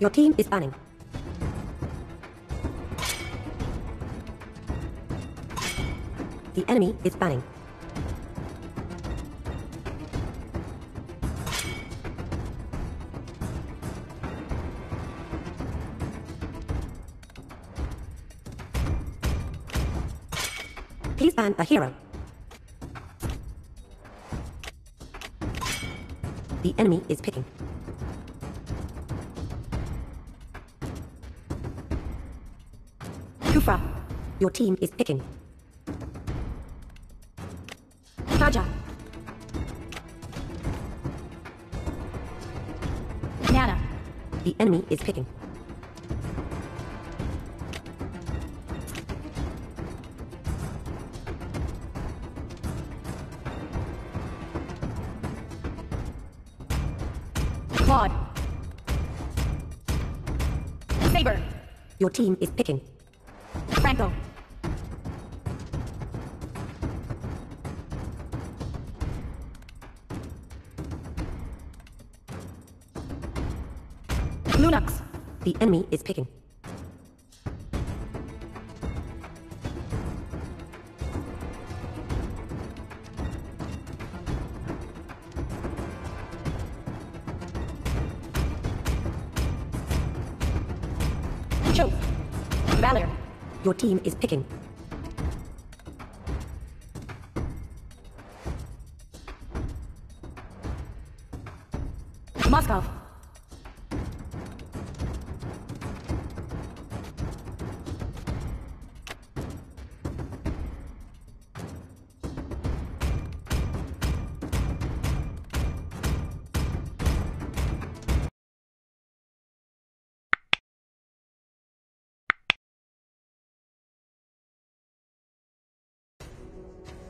Your team is banning. The enemy is banning. A hero. The enemy is picking. Khufra, your team is picking. Kaja, Nana. the enemy is picking. Claude. Saber. Your team is picking. Franco. Lunox. The enemy is picking. Choke. Valir. Your team is picking.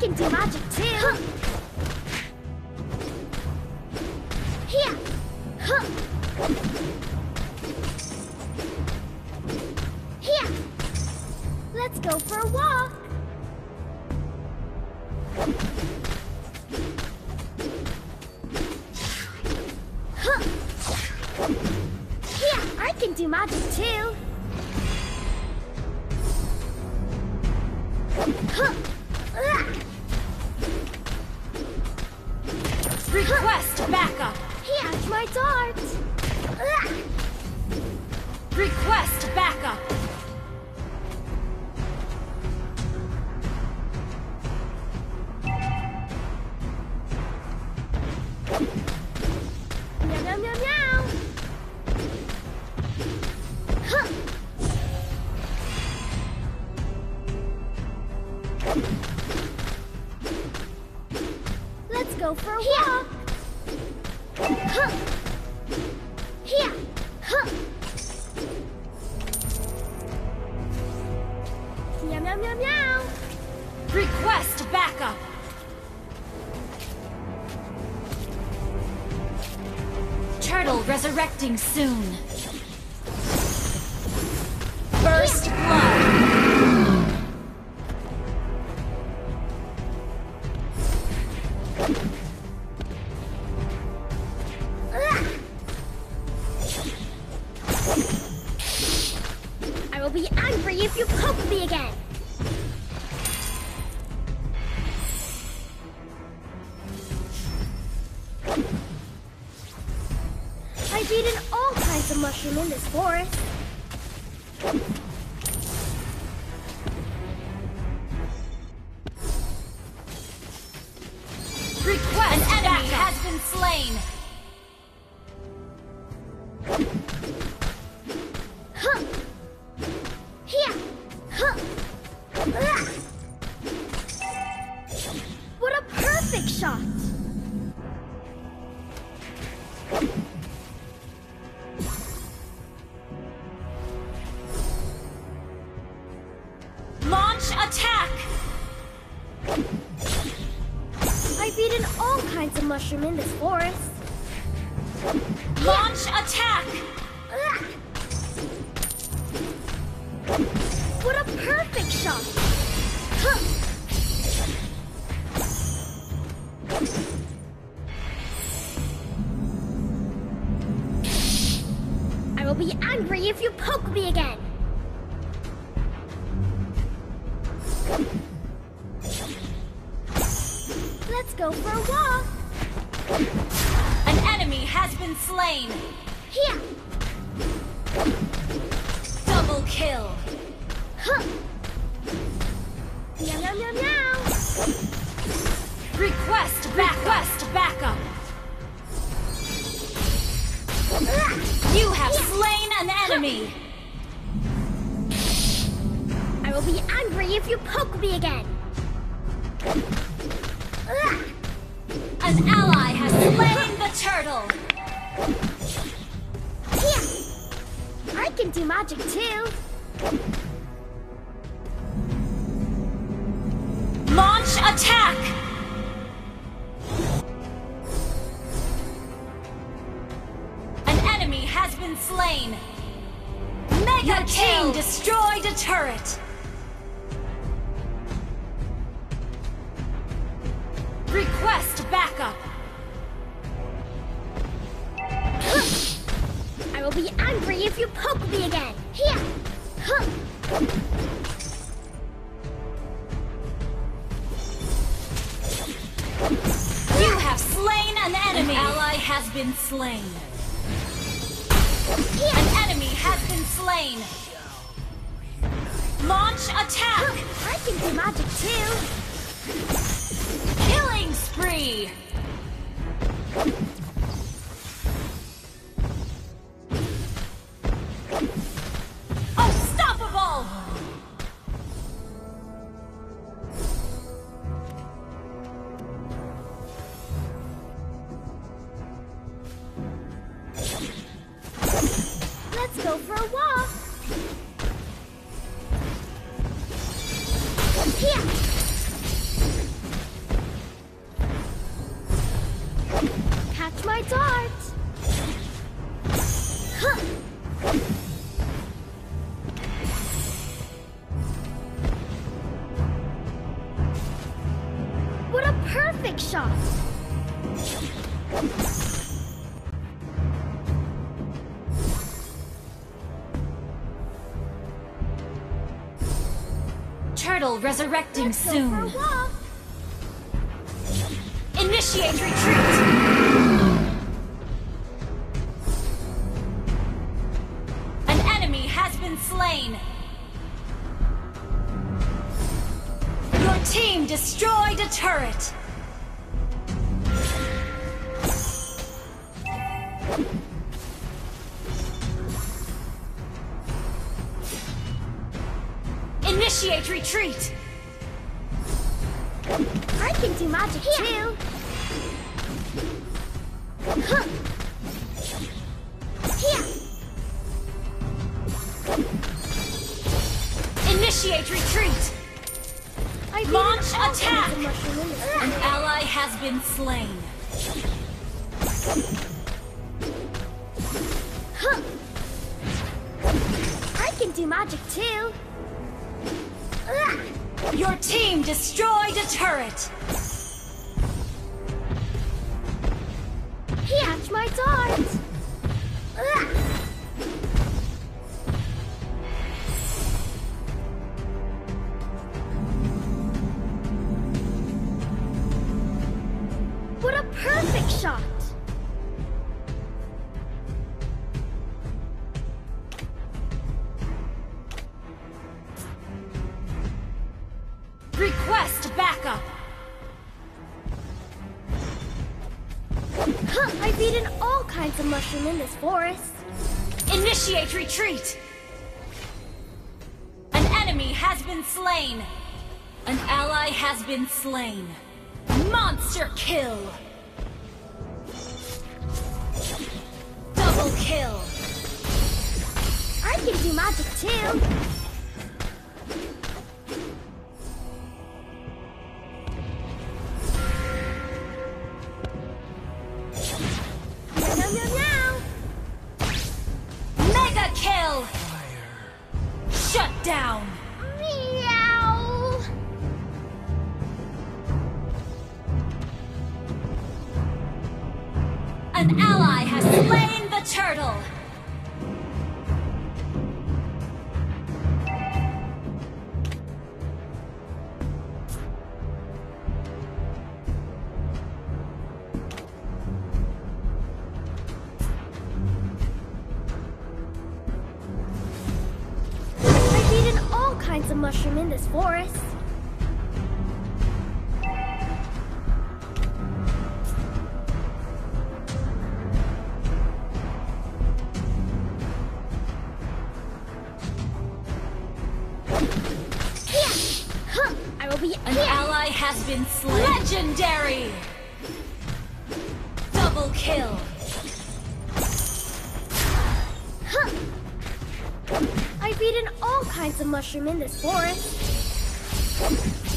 Can do magic too. Here. Huh. Here. Let's go for a walk. Here, I can do magic too. Huh. My dart! Request backup! Meow meow meow! Huh! Let's go for a walk! Huh! Resurrecting soon. First blood! Slain! Launch attack! What a perfect shot! I will be angry if you poke me again. Kill! Huh. Meow meow meow meow. Request backup! backup! You have slain an enemy! I will be angry if you poke me again. An ally has slain the turtle! I can do magic too. Launch attack! An enemy has been slain! Mega Your team destroyed a turret! Request backup! Be angry if you poke me again. Here. Huh. You have slain an enemy! An ally has been slain. An enemy has been slain. Launch attack! I can do magic too. Killing spree! For a walk. Here. Catch my dart. Huh. What a perfect shot. Resurrecting Let's go for a soon. Initiate retreat! An enemy has been slain! Your team destroyed a turret! Initiate retreat! I can do magic too. Huh. Here. Initiate retreat! I've Launch attack! kinds of mushroom in this An ally has been slain. Huh. I can do magic too. Your team destroyed a turret! Here. Catch my dart. Request backup! Huh, I've eaten all kinds of mushroom in this forest. Initiate retreat! An enemy has been slain! An ally has been slain. Monster kill! Double kill! I can do magic too. Kinds of mushroom in this forest. I will be An ally has been slain. Legendary! Double kill! Kinds of mushroom in this forest.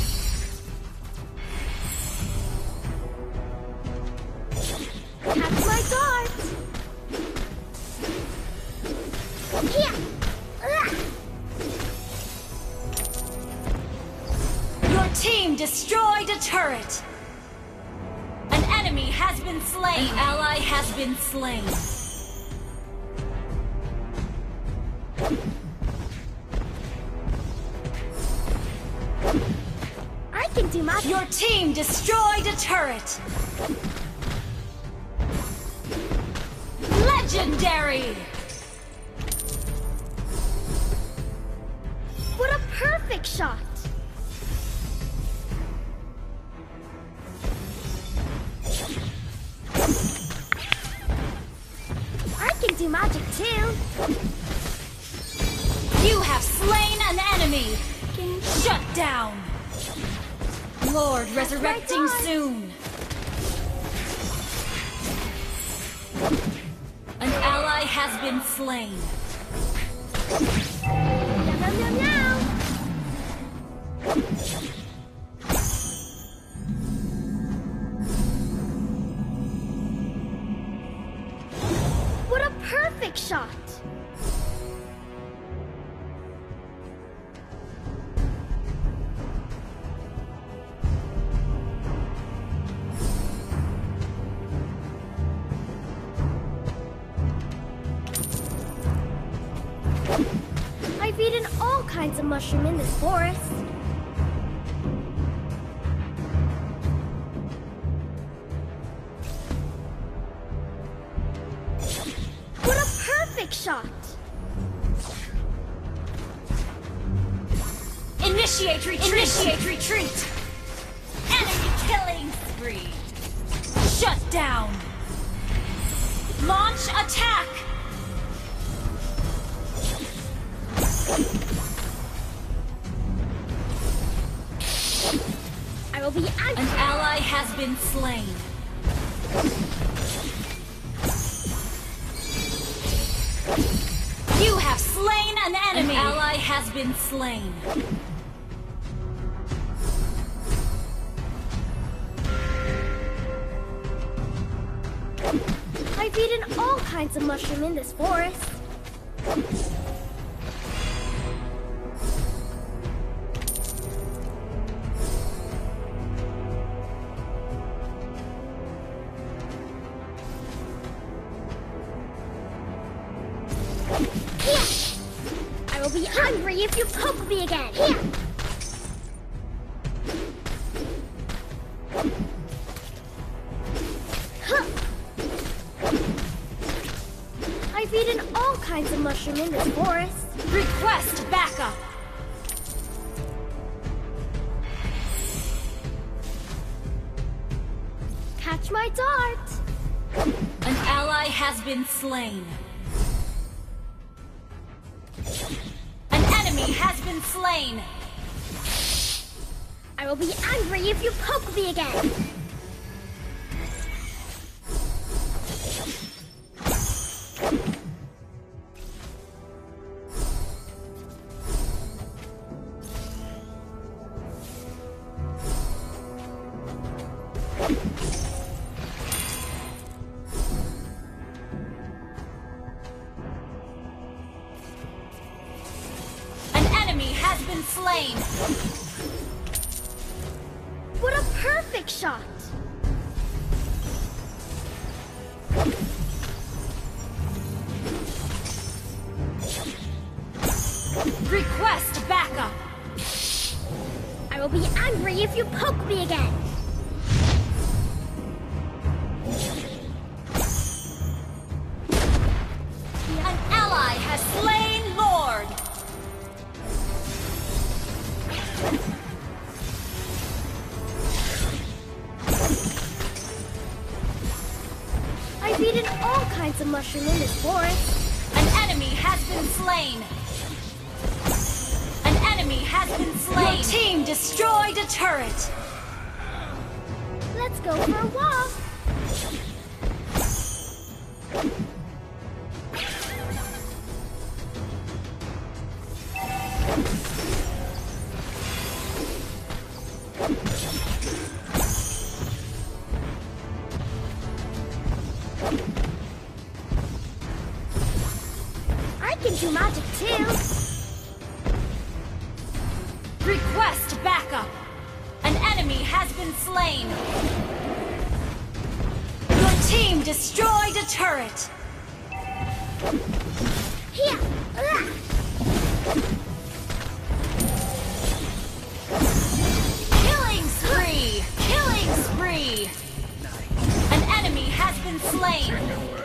I can do my Your team destroyed a turret! Legendary! What a perfect shot! I can do magic too. You have slain an enemy! Shut down! Lord resurrecting soon! An ally has been slain. Meow, meow, meow, kinds of mushroom in this forest. What a perfect shot! Initiate retreat! Initiate retreat! Enemy killing spree! Shut down! Launch attack! Will be An ally has been slain. You have slain an enemy! An ally has been slain. I've eaten all kinds of mushroom in this forest. Again. Here. I've eaten all kinds of mushroom in this forest. Request backup! Catch my dart. An ally has been slain. Slain. I will be angry if you poke me again. Request backup. I will be angry if you poke me again. An ally has slain Lord. I've eaten all kinds of mushroom in this forest. Team destroyed a turret. Let's go for a walk. Has been slain. Your team destroyed a turret. Here. Killing spree! Killing spree! An enemy has been slain.